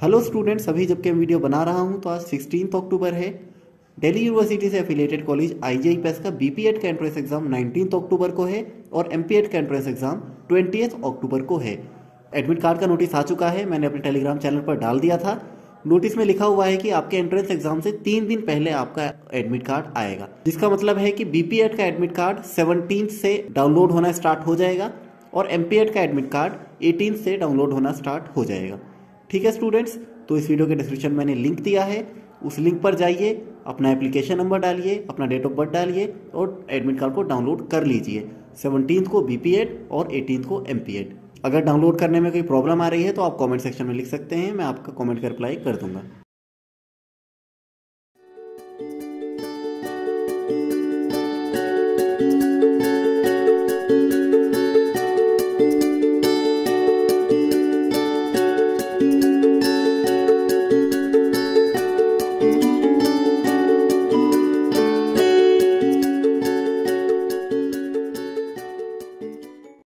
Hello students, अभी जबकि मैं वीडियो बना रहा हूँ तो आज सिक्सटीन अक्टूबर है। दिल्ली यूनिवर्सिटी से एफिलेटेड कॉलेज आई जी पेस का बी पी एड का एंट्रेंस एग्ज़ाम नाइनटीन अक्टूबर को है और एम पी एड का एंट्रेंस एग्ज़ाम ट्वेंटी अक्टूबर को है। एडमिट कार्ड का नोटिस आ चुका है, मैंने अपने टेलीग्राम चैनल पर डाल दिया था। नोटिस में लिखा हुआ है कि आपके एंट्रेंस एग्ज़ाम से तीन दिन पहले आपका एडमिट कार्ड आएगा। जिसका मतलब है कि बीपीएड का एडमिट कार्ड सेवनटीन से डाउनलोड होना स्टार्ट हो जाएगा और एमपीएड का एडमिट कार्ड एटीन से डाउनलोड होना स्टार्ट हो जाएगा। ठीक है स्टूडेंट्स तो इस वीडियो के डिस्क्रिप्शन मैंने लिंक दिया है। उस लिंक पर जाइए, अपना एप्लीकेशन नंबर डालिए, अपना डेट ऑफ़ बर्थ डालिए और एडमिट कार्ड को डाउनलोड कर लीजिए। सेवनटीन को बी और एटीन को एम अगर डाउनलोड करने में कोई प्रॉब्लम आ रही है तो आप कमेंट सेक्शन में लिख सकते हैं, मैं आपका कमेंट का रिप्लाई कर दूँगा।